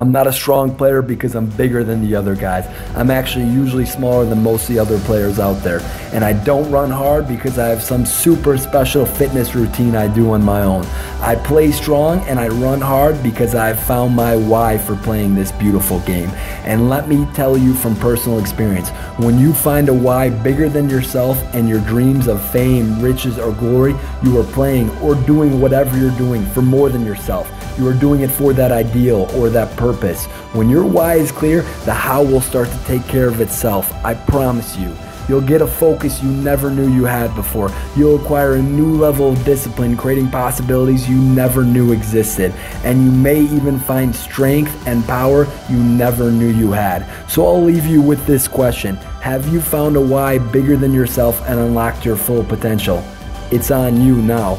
I'm not a strong player because I'm bigger than the other guys. I'm actually usually smaller than most of the other players out there. And I don't run hard because I have some super special fitness routine I do on my own. I play strong and I run hard because I've found my why for playing this beautiful game. And let me tell you from personal experience, when you find a why bigger than yourself and your dreams of fame, riches, or glory, you are playing or doing whatever you're doing for more than yourself. You are doing it for that ideal or that purpose. When your why is clear, the how will start to take care of itself. I promise you. You'll get a focus you never knew you had before. You'll acquire a new level of discipline, creating possibilities you never knew existed. And you may even find strength and power you never knew you had. So I'll leave you with this question Have you found a why bigger than yourself and unlocked your full potential? It's on you now.